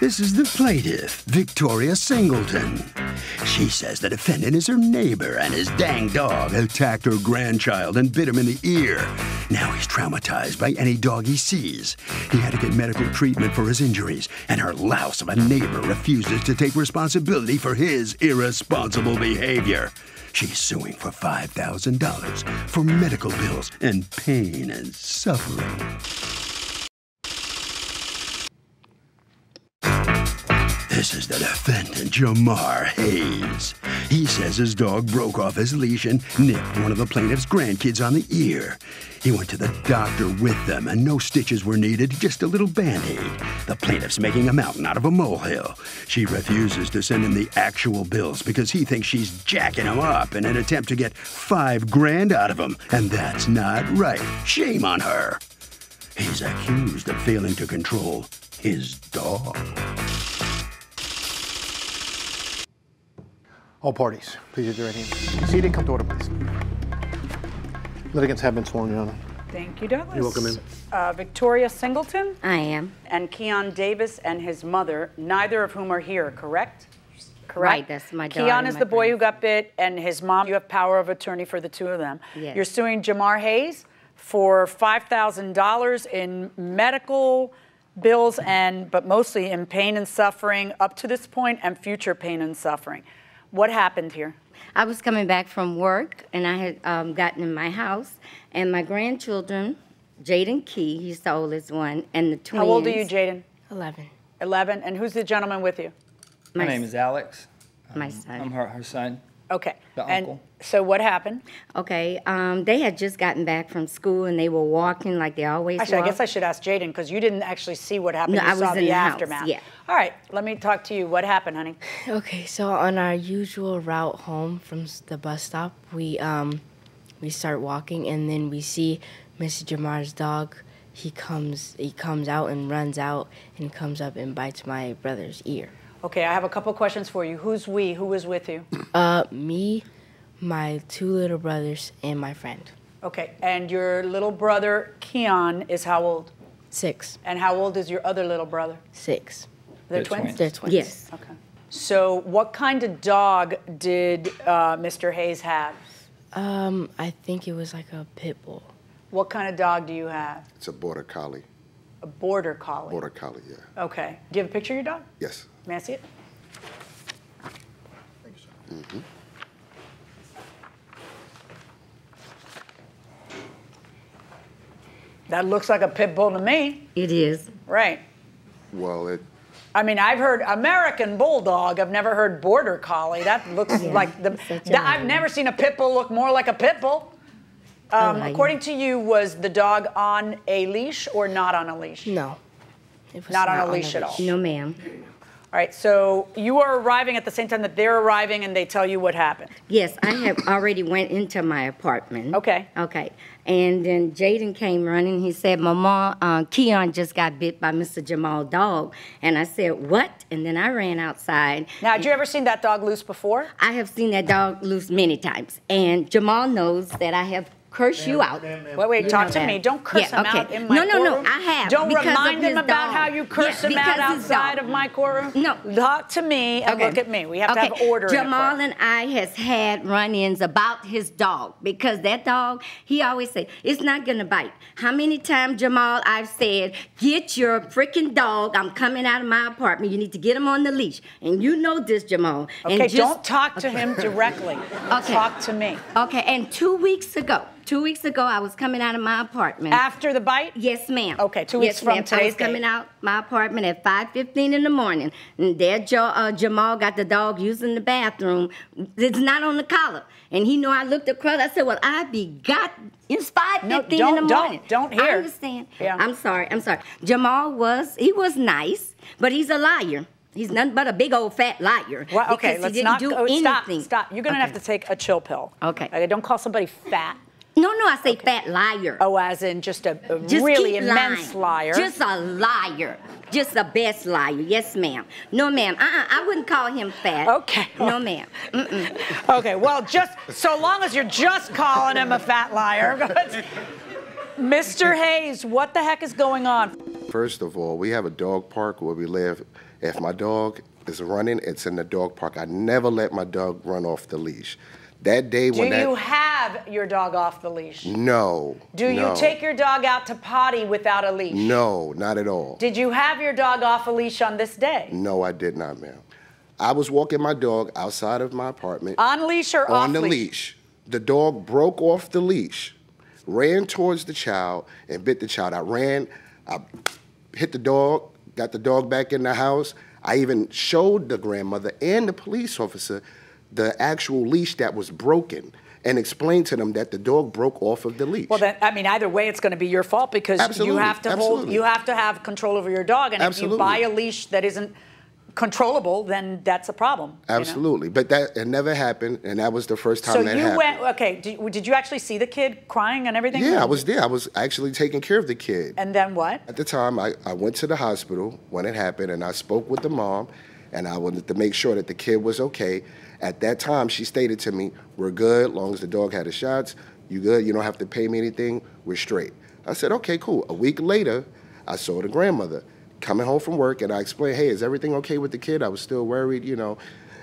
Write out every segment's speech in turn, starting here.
This is the plaintiff, Victoria Singleton. She says the defendant is her neighbor and his dang dog attacked her grandchild and bit him in the ear. Now he's traumatized by any dog he sees. He had to get medical treatment for his injuries, and her louse of a neighbor refuses to take responsibility for his irresponsible behavior. She's suing for $5,000 for medical bills and pain and suffering. This is the defendant, Jamar Hayes. He says his dog broke off his leash and nipped one of the plaintiff's grandkids on the ear. He went to the doctor with them, and no stitches were needed, just a little band aid. The plaintiff's making a mountain out of a molehill. She refuses to send him the actual bills because he thinks she's jacking him up in an attempt to get five grand out of him, and that's not right. Shame on her. He's accused of failing to control his dog. All parties, please raise your right hand. Seated, come to order, please. Litigants have been sworn, Your Honor. Thank you, Douglas. You're welcome, ma'am. Uh, Victoria Singleton I am. and Keon Davis and his mother, neither of whom are here, correct? Correct. Right, that's my daughter Keon is my the boy who got bit, and his mom. You have power of attorney for the two of them. Yes. You're suing Jamar Hayes for five thousand dollars in medical bills and, but mostly in pain and suffering up to this point and future pain and suffering. What happened here? I was coming back from work and I had um, gotten in my house, and my grandchildren, Jaden Key, he's the oldest one, and the twins. How old are you, Jaden? 11. 11. And who's the gentleman with you? My My name is Alex. My son. I'm her, her son. Okay. The and uncle. so what happened? Okay, um, they had just gotten back from school and they were walking like they always Actually, I guess I should ask Jaden because you didn't actually see what happened. No, you I saw was in the the house, aftermath. yeah. All right, let me talk to you. What happened, honey? Okay, so on our usual route home from the bus stop, we um, we start walking, and then we see Mr. Jamar's dog. He comes, he comes out and runs out, and comes up and bites my brother's ear. Okay, I have a couple questions for you. Who's we? Who was with you? Uh, me, my two little brothers, and my friend. Okay, and your little brother Keon is how old? Six, And how old is your other little brother? six. They're, They're twins. twins. They're twins. Yes. Okay. So, what kind of dog did uh, Mr. Hayes have? Um, I think it was like a pit bull. What kind of dog do you have? It's a border collie. A border collie. Border collie, yeah. Okay. Do you have a picture of your dog? Yes. May I see it? Thank you, sir. Mm-hmm. That looks like a pit bull to me. It is. Right. Well, it I mean, I've heard American Bulldog. I've never heard Border Collie. That looks like the. such that- I've never seen a pit bull look more like a pit bull. Um, like according to you, was the dog on a leash or not on a leash? No. It was Not on a leash at all. No, ma'am. All right. So you are arriving at the same time that they're arriving, and they tell you what happened. Yes, I have already went into my apartment. Okay. Okay. And then Jaden came running. He said, Mama, uh, Keon just got bit by Mr. Jamal dog. And I said, what? And then I ran outside. Now, had you ever seen that dog loose before? I have seen that dog loose many times. And Jamal knows that I have cursed you out. Wait, wait, You talk to that. me. Don't curse Yeah, him out in my No, no, no, courtroom. I have, Don't because remind him his about dog. how you curse Yeah, him out outside dog. of my courtroom. No. Talk to me and Okay. look at me. We have okay. to have order. Jamal and I has had run-ins about his dog because that dog, he always say, it's not gonna bite. How many times, Jamal, I've said, get your freaking dog. I'm coming out of my apartment. You need to get him on the leash. And you know this, Jamal. And Okay, just- don't talk to him directly. Okay. Talk to me. Okay, and two weeks ago, two weeks ago, I was coming out of my apartment. After the bite? Yes, ma'am. Okay, two weeks yes, from ma'am. I was coming out my apartment at 5:15 in the morning, and there jo- uh, Jamal got the dog using the bathroom. It's not on the collar, and he know I looked across. I said, "Well, I be got." It's 5:15 No, in the morning. don't- don't- don't I hear. understand. Yeah. I'm sorry. I'm sorry. Jamal was he was nice, but he's a liar. He's nothing but a big old fat liar. Well, okay, because let's he didn't not do. Stop, anything. stop. You're going to Okay. have to take a chill pill. Okay. Don't call somebody fat. No, no, I say fat liar. Oh, as in just a, a Just really immense lying. liar. Just a liar. Just the best liar. Yes, ma'am. No, ma'am. Uh-uh. I wouldn't call him fat. Okay. No, ma'am. Mm-mm. Okay, well, just so long as you're just calling him a fat liar. Mr. Hayes, what the heck is going on? First of all, we have a dog park where we live. If my dog is running, it's in the dog park. I never let my dog run off the leash. That day Do when that you have your dog off the leash? no. Do no, you take your dog out to potty without a leash? No, not at all. Did you have your dog off a leash on this day? no, I did not, ma'am. I was walking my dog outside of my apartment On leash or off on the leash. The dog broke off the leash, ran towards the child, and bit the child. I ran, I hit the dog, got the dog back in the house. I even showed the grandmother and the police officer the actual leash that was broken and explain to them that the dog broke off of the leash. Well, then, I mean, either way, it's going to be your fault because you have to hold, you have to have control over your dog, and if you buy a leash that isn't controllable, then that's a problem. you know? Absolutely. But that it never happened, and that was the first time So that you happened. went. Okay. Did, did you actually see the kid crying and everything? yeah, I was there. I was actually taking care of the kid. And then what? At the time, I, I went to the hospital when it happened and I spoke with the mom and I wanted to make sure that the kid was okay. At that time, she stated to me, We're good, long as the dog had the shots. You good? You don't have to pay me anything. We're straight. I said, Okay, cool. A week later, I saw the grandmother coming home from work and I explained, Hey, is everything okay with the kid? I was still worried, you know.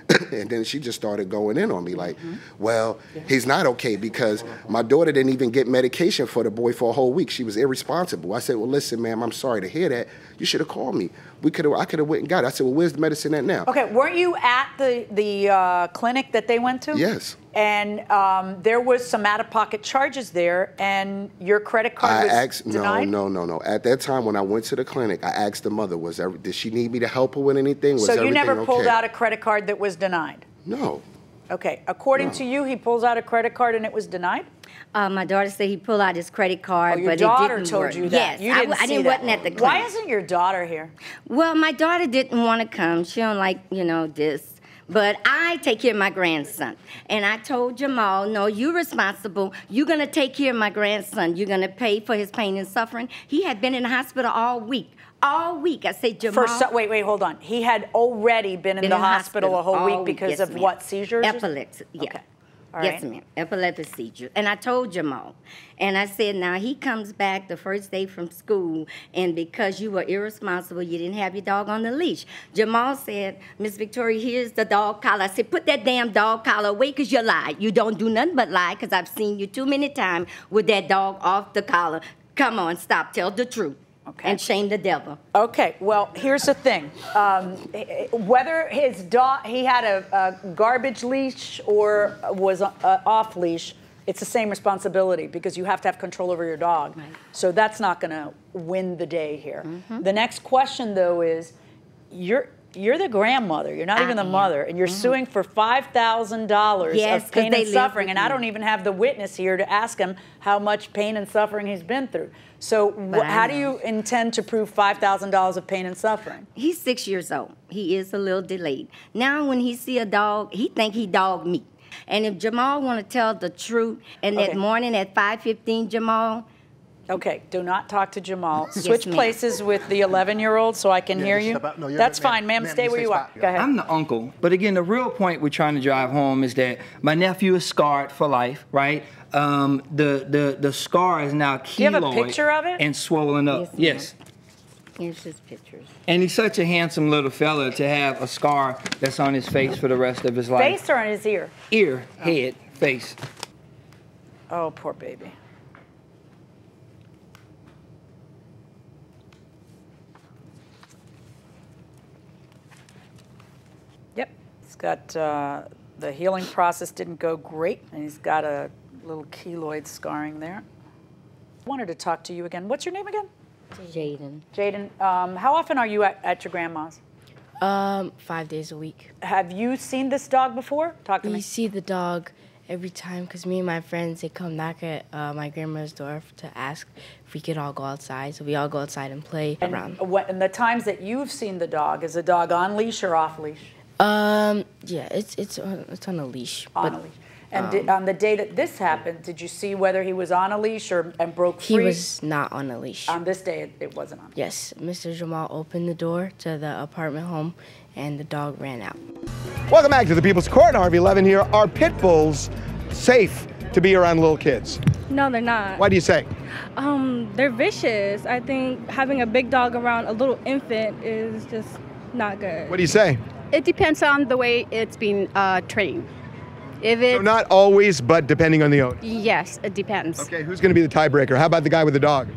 and then she just started going in on me like, mm-hmm. well, he's not okay because my daughter didn't even get medication for the boy for a whole week. She was irresponsible. I said, well, listen, ma'am, I'm sorry to hear that. You should have called me. We could have, I could have went and got it. I said, well, where's the medicine at now? Okay. Weren't you at the the uh, clinic that they went to? Yes. And um, there was some out-of-pocket charges there, and your credit card I was asked, no, denied. no, no, no. At that time when I went to the clinic, I asked the mother, was every, did she need me to help her with anything? Was So you never pulled okay? out a credit card that was denied. No. Okay. According to you, he pulls out a credit card and it was denied. Uh, my daughter said he pulled out his credit card, Oh, your but daughter it didn't told work. you that. Yes, you I, didn't I see didn't that. wasn't at the clinic. Why isn't your daughter here? Well, my daughter didn't want to come. She don't like, you know, this. But I take care of my grandson. And I told Jamal, no, you're responsible. You're going to take care of my grandson. You're going to pay for his pain and suffering. He had been in the hospital all week. All week. I said, Jamal. For so, wait, wait, hold on. He had already been in the in hospital, a whole week because yes, of what seizures? Epilepsy. Yeah. Okay. Yes, ma'am. Epilepsy seizure. And I told Jamal. And I said, now he comes back the first day from school, and because you were irresponsible, you didn't have your dog on the leash. Jamal said, Miss Victoria, here's the dog collar. I said, put that damn dog collar away because you lie. You don't do nothing but lie because I've seen you too many times with that dog off the collar. Come on, stop. Tell the truth. Okay. And shame the devil. Okay, well, here's the thing. Um, whether his dog, he had a, a garbage leash or was uh, off leash, it's the same responsibility because you have to have control over your dog. So that's not going to win the day here. Mm-hmm. The next question, though, is you're you're the grandmother. You're not I even the am. mother, and you're mm-hmm. suing for five thousand dollars of pain and suffering, and I don't even have the witness here to ask him how much pain and suffering he's been through. So, wh- how do you intend to prove five thousand dollars of pain and suffering? He's six years old. He is a little delayed. Now, when he see a dog, he think he dog meat. And if Jamal want to tell the truth, and Okay. that morning at 5:15, Jamal, Okay, do not talk to Jamal. Switch ma'am. places with the 11-year-old so I can Yeah, hear you. step out. No, That's ma'am. fine, ma'am. Ma'am, Stay where stay you are. Yeah. Go ahead. I'm the uncle. But again, the real point we're trying to drive home is that my nephew is scarred for life, right? Um, the, the, the scar is now keloid you have a picture of it? and swollen up. Yes, ma'am. yes. here's his pictures. And he's such a handsome little fella to have a scar that's on his face for the rest of his life. Face or on his ear? Ear, head, face. Oh, poor baby. Yep, he's got uh, the healing process didn't go great, and he's got a little keloid scarring there. Wanted to talk to you again. What's your name again? Jaden. Jaden. Um, how often are you at, at your grandma's? Um, five days a week. Have you seen this dog before? Talk to We me. see the dog every time because me and my friends they come knock at uh, my grandma's door to ask if we could all go outside. So we all go outside and play And, around. what, and the times that you've seen the dog, is the dog on leash or off leash? Um, yeah, it's it's on, it's on a leash. On but a leash. And di- on the day that this happened, did you see whether he was on a leash or and broke free? he free? was not on a leash. On this day, it, it wasn't on. yes, Mr. Jamal opened the door to the apartment home, and the dog ran out. Welcome back to the People's Court. Harvey Levin here. Are pit bulls safe to be around little kids? No, they're not. Why do you say? Um, they're vicious. I think having a big dog around a little infant is just not good. What do you say? It depends on the way it's been uh, trained. If it So not always, but depending on the owner. yes, it depends. Okay, who's going to be the tiebreaker? How about the guy with the dog?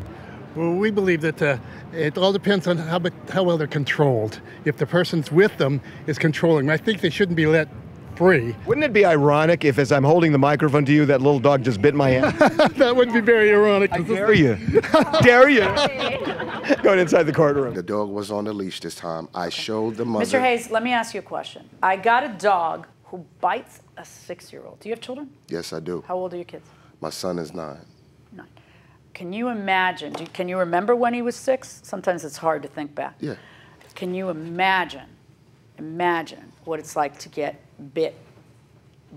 Well, we believe that uh, it all depends on how, how well they're controlled. If the person's with them is controlling. I think they shouldn't be let free. Wouldn't it be ironic if, as I'm holding the microphone to you, that little dog just bit my hand? that would be very ironic. I dare you. dare you. Going inside the courtroom. The dog was on the leash this time. I showed the mother. Mr. Hayes, let me ask you a question. I got a dog who bites a six-year-old. Do you have children? Yes, I do. How old are your kids? My son is nine. Nine. Can you imagine? Do, can you remember when he was six? Sometimes it's hard to think back. Yeah. Can you imagine, imagine what it's like to get bit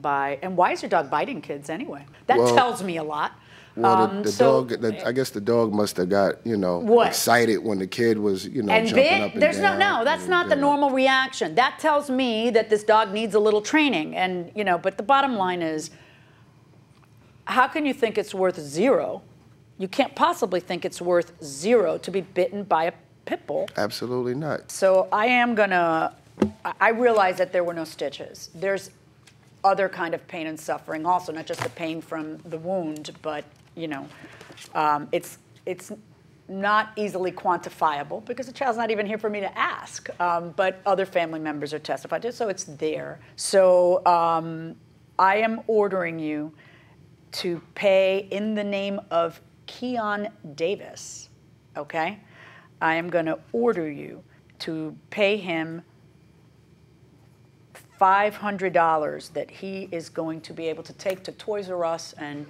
by, and why is your dog biting kids anyway? That Well- tells me a lot. Well, Um, the, the so- dog. The, I guess the dog must have got you know What? excited when the kid was you know and jumping bit? up and There's down. no, no, that's and, not the know. normal reaction. That tells me that this dog needs a little training. And, you know, but the bottom line is, how can you think it's worth zero? You can't possibly think it's worth zero to be bitten by a pit bull. Absolutely not. So I am gonna, I- I realize that there were no stitches. There's other kind of pain and suffering also, not just the pain from the wound, but, you know, um, it's, it's not easily quantifiable because the child's not even here for me to ask. Um, but other family members are testified to, so it's there. So um, I am ordering you to pay in the name of Keon Davis, okay? I am going to order you to pay him $500 that he is going to be able to take to Toys R Us and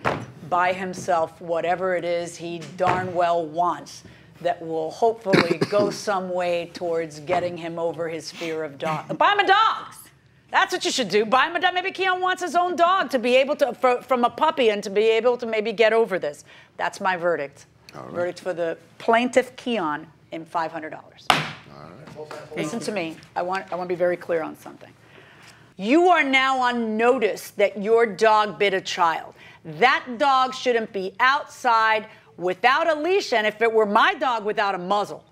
buy himself whatever it is he darn well wants that will hopefully go some way towards getting him over his fear of dogs. Buy him a dog. That's what you should do. Buy him a dog. Maybe Keon wants his own dog to be able to, fro- from a puppy, and to be able to maybe get over this. That's my verdict. Verdict for the plaintiff Keon in $500. Listen to me. I want, I want to be very clear on something. You are now on notice that your dog bit a child. That dog shouldn't be outside without a leash, and if it were my dog without a muzzle,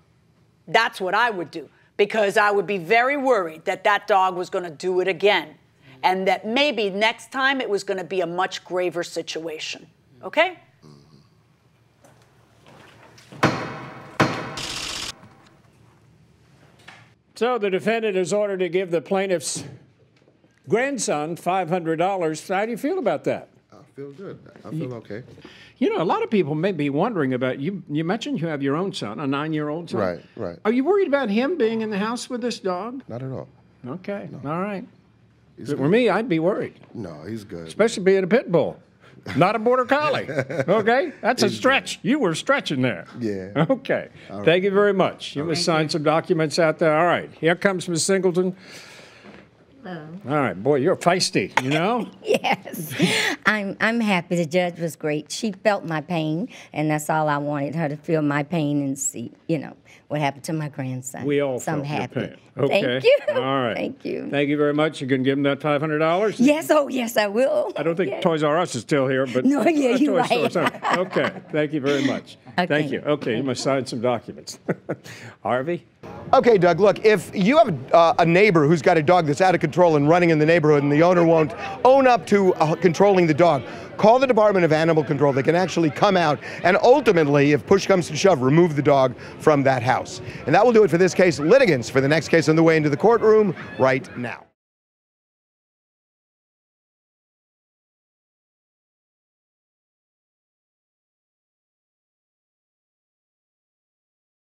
that's what I would do because I would be very worried that that dog was going to do it again and that maybe next time it was going to be a much graver situation. Okay? So the defendant is ordered to give the plaintiff's grandson $500. How do you feel about that? I feel good. I feel okay. You know, a lot of people may be wondering about you. You mentioned you have your own son, a nine-year-old son. Right, right. Are you worried about him being in the house with this dog? Not at all. Okay, all right. He's If it were me, I'd be worried, No, he's good. especially being a pit bull, not a border collie. Okay, that's a stretch. You were stretching there. Yeah. Okay. All Thank you very much. You must sign some documents out there. All right. Here comes Miss Singleton. All right, boy, you're feisty. You know. Yes. I'm I'm happy. The judge was great. She felt my pain, and that's all I wanted her to feel my pain and see, you know, what happened to my grandson. We all so I'm felt your happy. pain. Okay. Thank you. All right. Thank you. Thank you very much. You can give him that five hundred dollars. Yes, oh yes, I will. I don't think Yes. Toys R Us is still here, but No, yeah, you're right. Okay. Thank you very much. Okay. Thank you. Okay, you must sign some documents. Harvey. Okay, Doug, look, if you have uh, a neighbor who's got a dog that's out of control and running in the neighborhood and the owner won't own up to uh, controlling the dog, call the Department of Animal Control. They can actually come out and ultimately, if push comes to shove, remove the dog from that house. And that will do it for this case. Litigants for the next case on the way into the courtroom right now.